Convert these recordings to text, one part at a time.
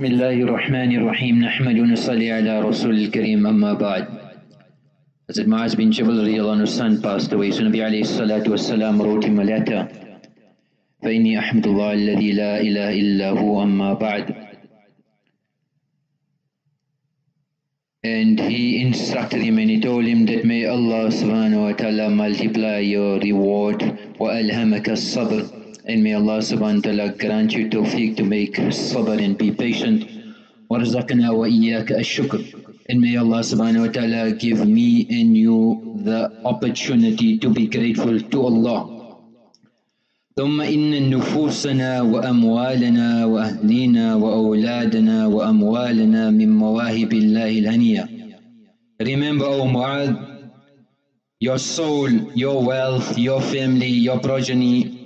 بسم الله الرحمن الرحيم نحمد ونصلي على رسول الكريم أما بعد Hazrat Maaz bin Jabal radiallahu anhu's son passed away so Nabi alayhi salatu wasalam wrote him a letter فإني أحمد الله الذي لا إله إلا هو أما بعد And he instructed him and he told him that may Allah subhanahu wa ta'ala multiply your reward وَأَلْهَمَكَ الصَّبْرِ and may Allah subhanahu wa ta'ala grant you tawfiq to make sabr and be patient وَرْزَقْنَا وَإِيَّاكَ الشُّكْرِ and may Allah subhanahu wa ta'ala give me and you the opportunity to be grateful to Allah ثم إن نفوسنا وأموالنا وأهلنا وأولادنا وأموالنا من مواهب الله الهنية Remember O Mu'adh, your soul, your wealth, your family, your progeny,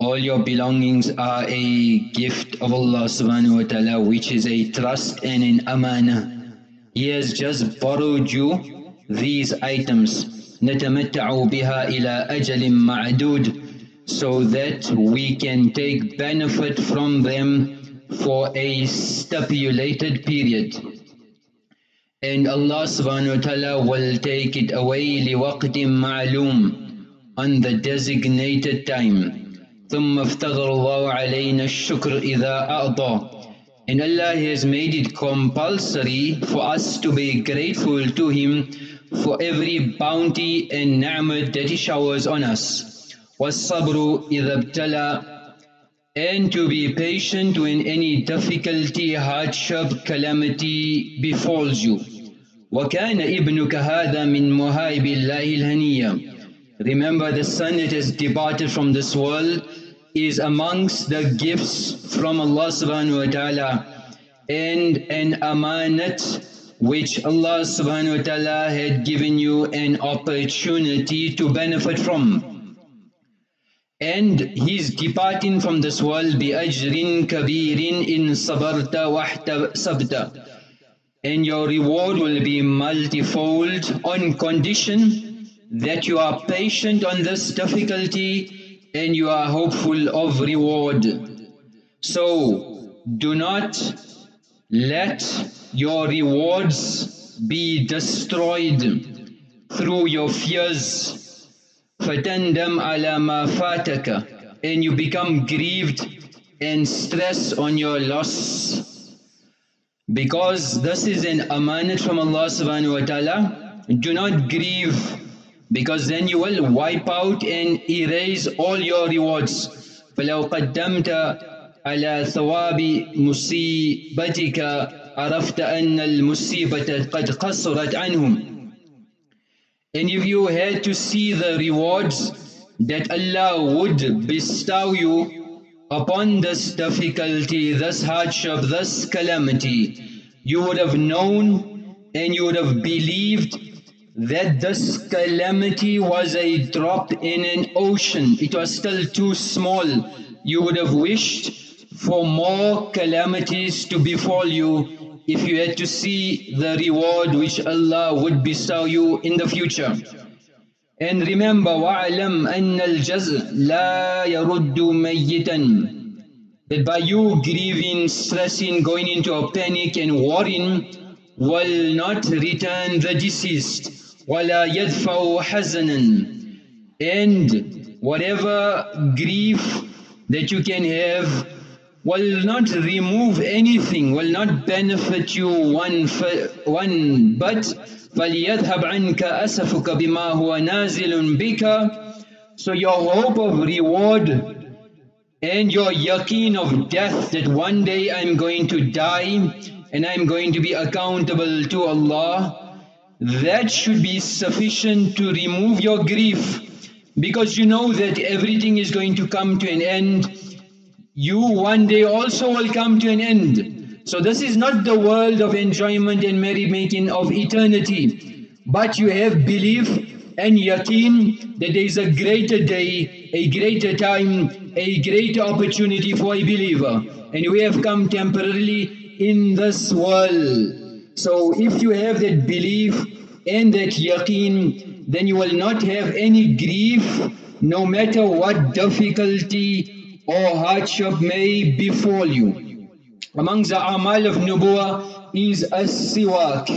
all your belongings are a gift of Allah subhanahu wa ta'ala which is a trust and an amana. He has just borrowed you these items. نتمتع بها إلى أجل معدود so that we can take benefit from them for a stipulated period. And Allah subhanahu wa ta'ala will take it away لِوَقْتٍ مَعْلُومٍ on the designated time. ثم افتقر الله علينا الشكر إذا أعطى and Allah has made it compulsory for us to be grateful to Him for every bounty and ni'mat that He showers on us. وَالصَّبْرُ إِذَا ابْتَلَى And to be patient when any difficulty, hardship, calamity befalls you. وَكَانَ ابْنُكَ هَذَا مِنْ مُهَائِبِ اللَّهِ الْهَنِيَّةِ Remember, the son has departed from this world is amongst the gifts from Allah subhanahu wa ta'ala and an amanat which Allah subhanahu wa ta'ala had given you an opportunity to benefit from. And he's departing from this world bi ajrin kabirin in sabarta wahta sabta. And your reward will be multifold on condition that you are patient on this difficulty and you are hopeful of reward. So do not let your rewards be destroyed through your fears فَتَنْدَمْ عَلَى مَا فَاتَكَ And you become grieved and stress on your loss. Because this is an amanat from Allah subhanahu wa ta'ala, do not grieve because then you will wipe out and erase all your rewards. فَلَوْ قَدَّمْتَ على ثواب مصيبتك عرفت أن المصيبة قد قصرت عنهم and if you had to see the rewards that Allah would bestow you upon this difficulty, this hardship, this calamity, you would have known and you would have believed that this calamity was a drop in an ocean. It was still too small. You would have wished for more calamities to befall you if you had to see the reward which Allah would bestow you in the future. And remember, وَعْلَمْ أَنَّ الْجَزْء لَا يَرُدُّ مَيِّتًا That by you grieving, stressing, going into a panic and worrying will not return the deceased. وَلَا يَدْفَعُ حَزَنًا And whatever grief that you can have will not remove anything, will not benefit you one, one but فَلْيَذْهَبْ عَنْكَ أَسَفُكَ بِمَا هُوَ نَازِلٌ بِكَ So your hope of reward and your yaqeen of death that one day I'm going to die and I'm going to be accountable to Allah, that should be sufficient to remove your grief because you know that everything is going to come to an end you one day also will come to an end. So this is not the world of enjoyment and merrymaking of eternity, but you have belief and yaqeen that there is a greater day, a greater time, a greater opportunity for a believer. And we have come temporarily in this world. So if you have that belief and that yaqeen, then you will not have any grief no matter what difficulty or hardship may befall you. amongst the amal of nubuwa is as-siwak.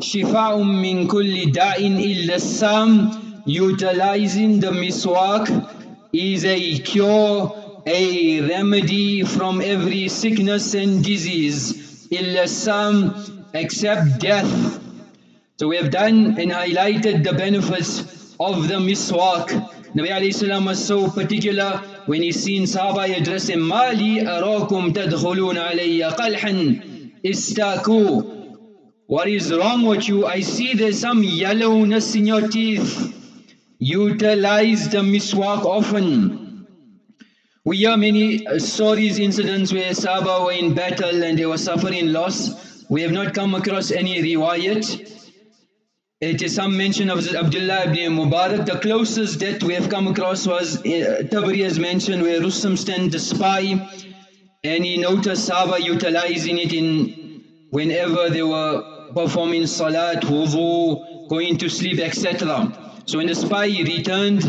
Shifa'un min kulli da'in illa sam. Utilizing the miswak is a cure, a remedy from every sickness and disease. Illa sam, except death. So we have done and highlighted the benefits of the miswak. Nabi alayhi salam was so particular when he seen Sahaba address him, Mali arakum tadkhulun alayya qalhan istaku. What is wrong with you? I see there's some yellowness in your teeth. Utilize the miswak often. We hear many uh, stories, incidents where Sahaba were in battle and they were suffering loss. We have not come across any riwayat it is some mention of Abdullah ibn Mubarak. The closest that we have come across was uh, Tabari has mentioned where Rustam sent the spy and he noticed Sahaba utilizing it in whenever they were performing salat, wudu, going to sleep, etc. So when the spy returned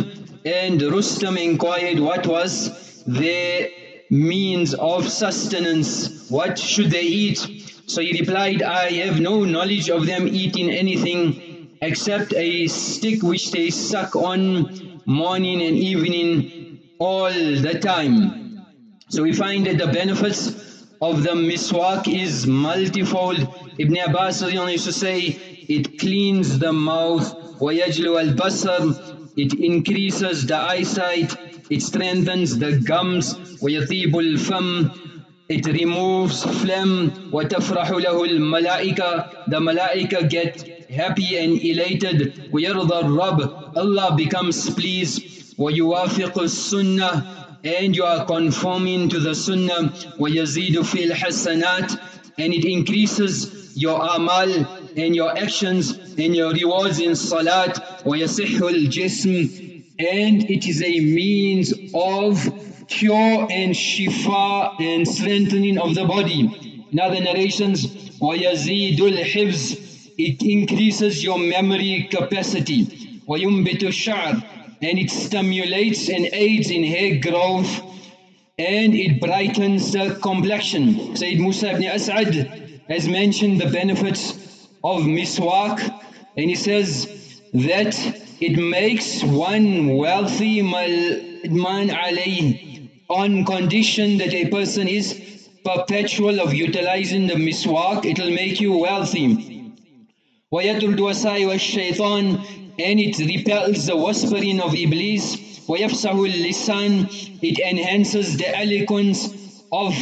and Rustam inquired what was their means of sustenance, what should they eat? So he replied, I have no knowledge of them eating anything except a stick which they suck on morning and evening all the time. So we find that the benefits of the miswak is multifold. Ibn Abbas used to say, it cleans the mouth, وَيَجْلُ الْبَصَرِ It increases the eyesight, it strengthens the gums, وَيَطِيبُ الْفَمِ it removes phlegm وَتَفْرَحُ لَهُ الْمَلَائِكَةِ The malaika get happy and elated وَيَرْضَى الرَّبْ Allah becomes pleased وَيُوَافِقُ السُّنَّةِ And you are conforming to the sunnah وَيَزِيدُ فِي الْحَسَنَاتِ And it increases your amal and your actions and your rewards in salat وَيَصِحُّ الْجِسْمِ And it is a means of cure and shifa and strengthening of the body. In other narrations, وَيَزِيدُ الْحِفْظِ It increases your memory capacity. وَيُنْبِتُ الشَّعْرِ And it stimulates and aids in hair growth and it brightens the complexion. Sayyid Musa ibn As'ad has mentioned the benefits of miswak and he says that it makes one wealthy man alayh on condition that a person is perpetual of utilizing the miswak, it will make you wealthy. وَيَتُرْدُ وَسَائِ وَالشَّيْطَانِ And it repels the whispering of Iblis. وَيَفْسَهُ اللِّسَانِ It enhances the eloquence of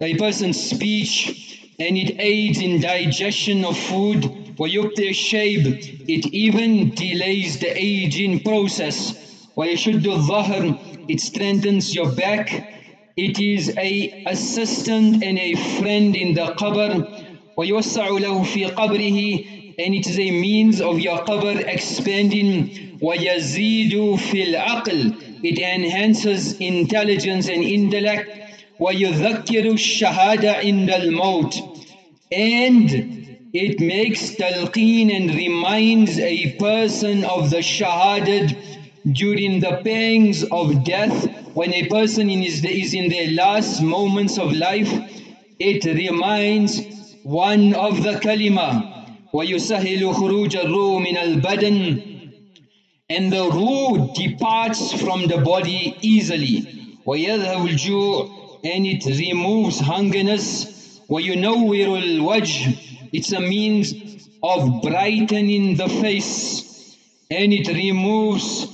a person's speech and it aids in digestion of food. وَيُبْتِعِ الشَّيْبِ It even delays the aging process. وَيَشُدُّ الظَّهْرِ it strengthens your back, it is a assistant and a friend in the qabr, وَيُوَسَّعُ لَهُ فِي قَبْرِهِ and it is a means of your qabr expanding وَيَزِيدُ فِي الْعَقْلِ it enhances intelligence and intellect وَيُذَكِّرُ الشَّهَادَ عِنْدَ الْمَوْتِ and it makes talqeen and reminds a person of the shahadat during the pangs of death, when a person is in their last moments of life, it reminds one of the kalima. وَيُسَهِلُ خُرُوجَ الرُّوْ مِنَ الْبَدَنِ And the ruh departs from the body easily. وَيَذْهَبُ الْجُوعِ And it removes hungerness. وَيُنَوِّرُ الْوَجْهِ It's a means of brightening the face. And it removes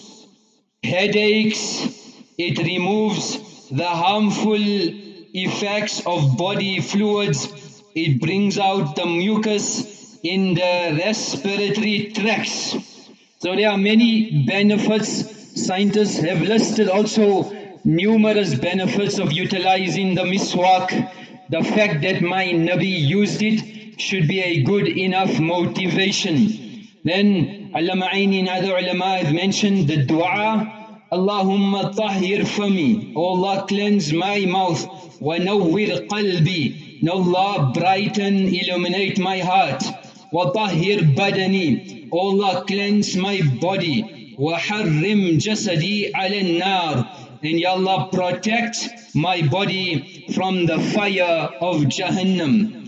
headaches, it removes the harmful effects of body fluids, it brings out the mucus in the respiratory tracts. So there are many benefits. Scientists have listed also numerous benefits of utilizing the miswak. The fact that my Nabi used it should be a good enough motivation. Then Allama Aini and other ulama have mentioned the dua, Allahumma tahir fami, O Allah cleanse my mouth, wa nawwir qalbi, Allah brighten, illuminate my heart, wa tahir badani, O Allah cleanse my body, wa harrim jasadi ala nar, and Ya Allah protect my body from the fire of Jahannam.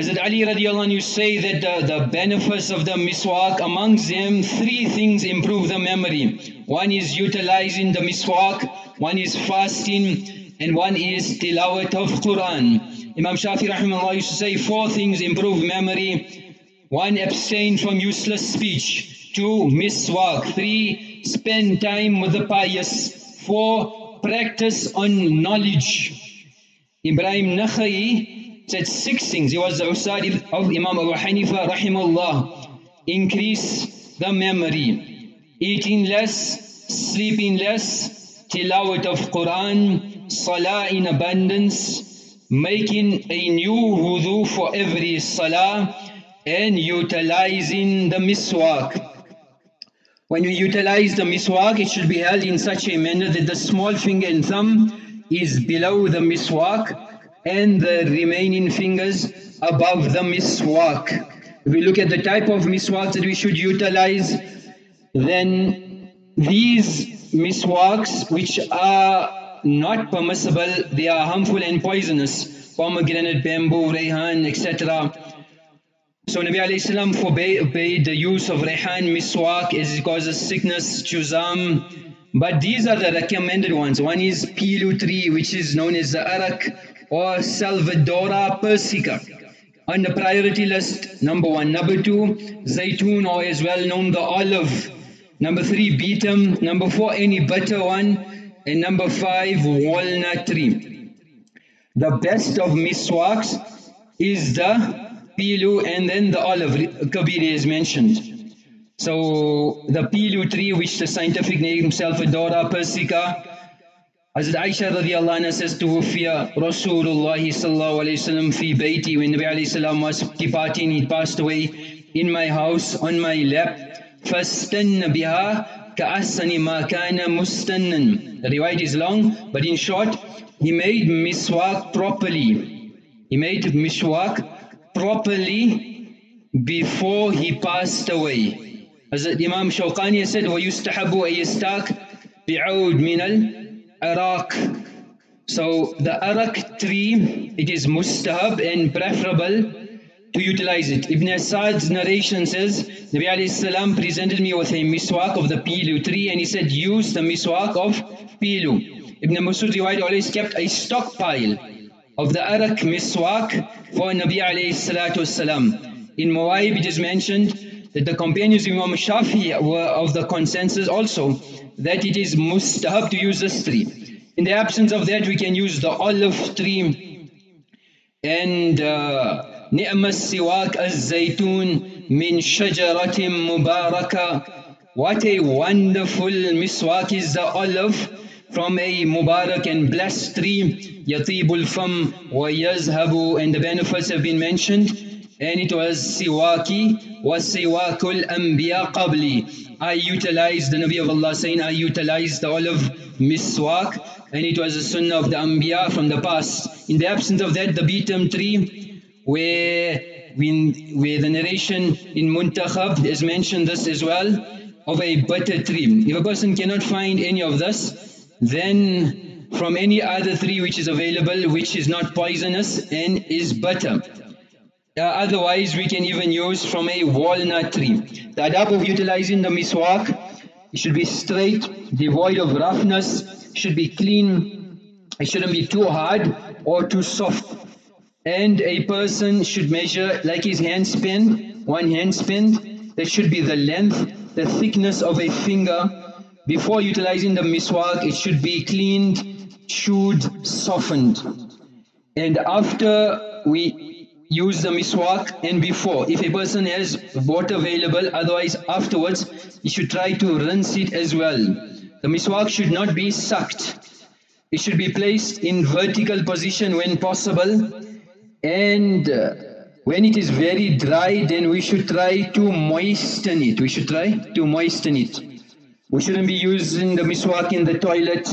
Hazrat Ali radiallahu anhu say that the, the benefits of the miswak, amongst them three things improve the memory. One is utilizing the miswak, one is fasting, and one is tilawat of Quran. Imam Shafi rahimahullah used to say four things improve memory. One, abstain from useless speech. Two, miswak. Three, spend time with the pious. Four, practice on knowledge. Ibrahim Nakhai said six things. He was the Usad of Imam Abu Hanifa rahimullah. Increase the memory. Eating less, sleeping less, tilawat of Quran, salah in abundance, making a new wudu for every salah, and utilizing the miswak. When you utilize the miswak, it should be held in such a manner that the small finger and thumb is below the miswak and the remaining fingers above the miswak. If we look at the type of miswak that we should utilize, then these miswaks which are not permissible, they are harmful and poisonous. Pomegranate, bamboo, rayhan, etc. So Nabi alayhi forbade the use of rayhan miswak as it causes sickness, juzam. But these are the recommended ones. One is pilu tree which is known as the arak or Salvadora persica. On the priority list, number one. Number two, zaytun or as well known the olive. Number three, beetum. Number four, any butter one. And number five, walnut tree. The best of miswaks is the pilu and then the olive, Kabir is mentioned. So the pilu tree, which the scientific name Salvadora persica, Hazrat Aisha radiallahu anha says Tuwfiya Rasulullah sallallahu alayhi wasallam fi bayti when Nabi alayhi salam was departing he passed away in my house on my lap فاستن بها كأحسن ما كان مستنا The riwayat is long but in short he made miswak properly he made miswak properly before he passed away Hazrat Imam Shawqani said ويستحب أن يستاك بعود من arak. So the arak tree, it is mustahab and preferable to utilize it. Ibn Asad's narration says, Nabi alayhi salam presented me with a miswak of the pilu tree and he said, use the miswak of pilu. Ibn Masud riwayat always kept a stockpile of the arak miswak for Nabi alayhi salatu wasalam. In Muwaib it is mentioned that the companions of Imam Shafi were of the consensus also that it is mustahab to use this tree. In the absence of that, we can use the olive tree and نعم السواك الزيتون من شجرة مباركة What a wonderful miswak is the olive from a Mubarak and blessed tree يطيب الفم ويذهب and the benefits have been mentioned and it was siwaki was siwakul anbiya qabli I utilized the Nabi of Allah saying, I utilized the olive miswak and it was a sunnah of the Anbiya from the past. In the absence of that, the beetum tree where, when, where the narration in Muntakhab is mentioned this as well, of a butter tree. If a person cannot find any of this, then from any other tree which is available, which is not poisonous and is butter. Uh, otherwise, we can even use from a walnut tree. The adab of utilizing the miswak, it should be straight, devoid of roughness, should be clean, it shouldn't be too hard or too soft. And a person should measure like his hand span, one hand span, that should be the length, the thickness of a finger. Before utilizing the miswak, it should be cleaned, chewed, softened. And after we use the miswak and before. If a person has water available, otherwise afterwards, he should try to rinse it as well. The miswak should not be sucked. It should be placed in vertical position when possible and uh, when it is very dry then we should try to moisten it. We should try to moisten it. We shouldn't be using the miswak in the toilet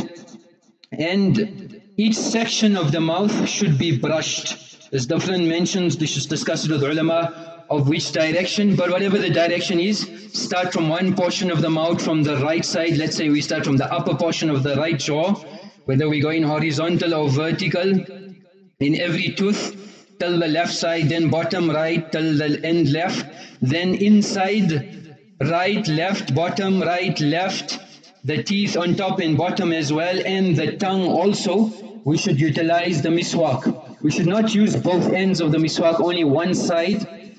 and each section of the mouth should be brushed there's different mentions, this is discussed with ulama, of which direction, but whatever the direction is, start from one portion of the mouth from the right side. Let's say we start from the upper portion of the right jaw, whether we go in horizontal or vertical, in every tooth, till the left side, then bottom right, till the end left, then inside, right, left, bottom, right, left, the teeth on top and bottom as well, and the tongue also, we should utilize the miswak. We should not use both ends of the miswak, only one side,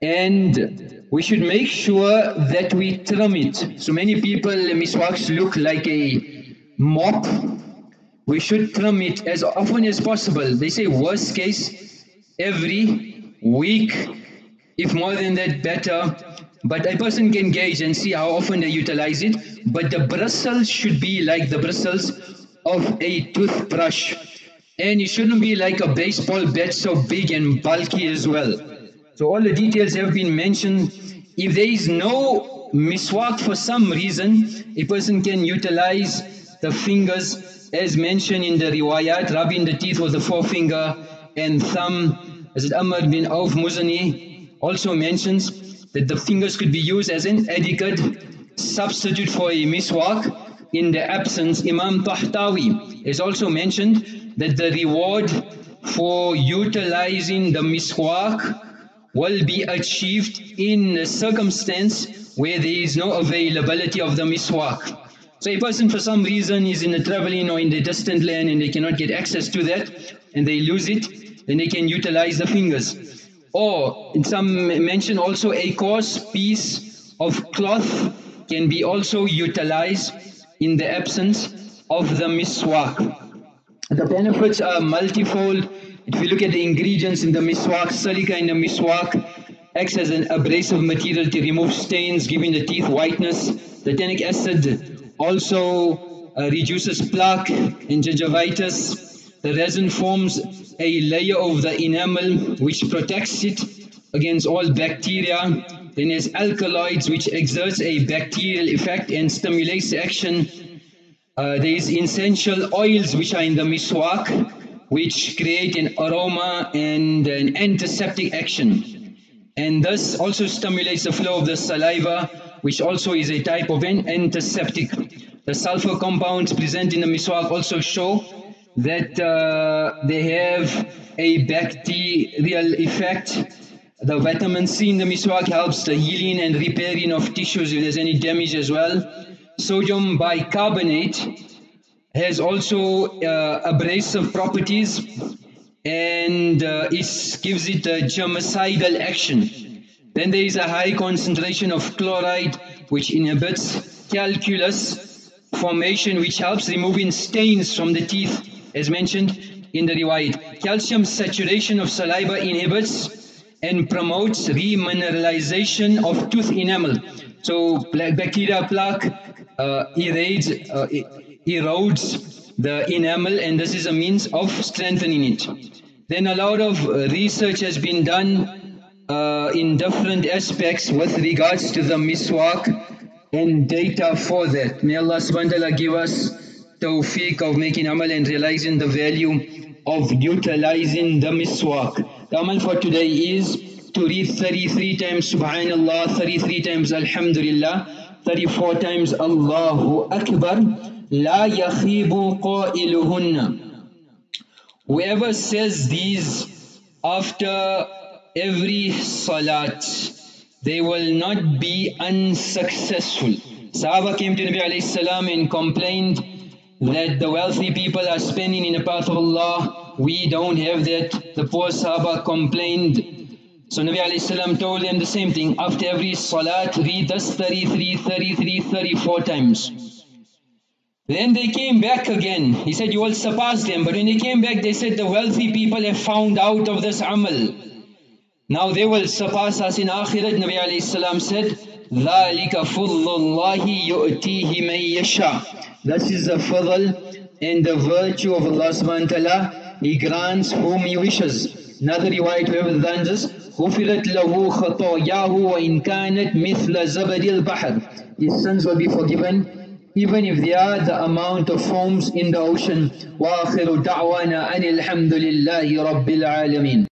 and we should make sure that we trim it. So many people, miswaks look like a mop. We should trim it as often as possible. They say worst case, every week, if more than that, better. But a person can gauge and see how often they utilize it. But the bristles should be like the bristles of a toothbrush. And it shouldn't be like a baseball bat so big and bulky as well. So all the details have been mentioned. If there is no miswak for some reason, a person can utilize the fingers as mentioned in the riwayat, rubbing the teeth with the forefinger and thumb. As Amr bin Auf Muzani also mentions that the fingers could be used as an adequate substitute for a miswak in the absence. Imam Tahtawi has also mentioned that the reward for utilizing the miswak will be achieved in a circumstance where there is no availability of the miswak. So a person for some reason is in a traveling or in the distant land and they cannot get access to that and they lose it, then they can utilize the fingers. Or in some mention also a coarse piece of cloth can be also utilized in the absence of the miswak. The benefits are multifold if you look at the ingredients in the miswak, silica in the miswak acts as an abrasive material to remove stains, giving the teeth whiteness. The tannic acid also uh, reduces plaque and gingivitis. The resin forms a layer of the enamel which protects it against all bacteria. Then there's alkaloids which exerts a bacterial effect and stimulates action. Uh, there is essential oils which are in the miswak which create an aroma and an antiseptic action. And thus also stimulates the flow of the saliva, which also is a type of an antiseptic. The sulfur compounds present in the miswak also show that uh, they have a bacterial effect. The vitamin C in the miswak helps the healing and repairing of tissues if there's any damage as well. Sodium bicarbonate has also uh, abrasive properties and uh, it gives it a germicidal action. Then there is a high concentration of chloride which inhibits calculus formation which helps removing stains from the teeth as mentioned in the riwayat. Calcium saturation of saliva inhibits and promotes remineralization of tooth enamel. So bacteria plaque uh, erodes, uh, erodes the enamel and this is a means of strengthening it. Then a lot of research has been done uh, in different aspects with regards to the miswak and data for that. May Allah subhanahu wa ta'ala give us tawfiq of making amal and realizing the value of utilizing the miswak. The amal for today is to read 33 times Subhanallah, 33 times Alhamdulillah, 34 times Allahu Akbar, La yakhibu qa'iluhunna. Whoever says these after every salat, they will not be unsuccessful. Sahaba came to Nabi alayhi salam and complained that the wealthy people are spending in the path of Allah We don't have that. The poor Sahaba complained. So Nabi alayhi salam told them the same thing. After every salat, read this 33, 33, 34 times. Then they came back again. He said, you will surpass them. But when they came back, they said, the wealthy people have found out of this amal. Now they will surpass us in akhirat. Nabi alayhi salam said, ذَلِكَ فُضْلُ اللَّهِ يُؤْتِيهِ مَنْ يَشَاءُ This is the fadl and the virtue of Allah subhanahu wa ta'ala. He grants whom He wishes. Another riwayat whoever done this, غُفِرَتْ لَهُ خَطَوْيَاهُ وَإِنْ كَانَتْ مِثْلَ زَبَدِ الْبَحْرِ His sins will be forgiven even if they are the amount of foams in the ocean. وآخر دعوانا أن الحمد لله رب العالمين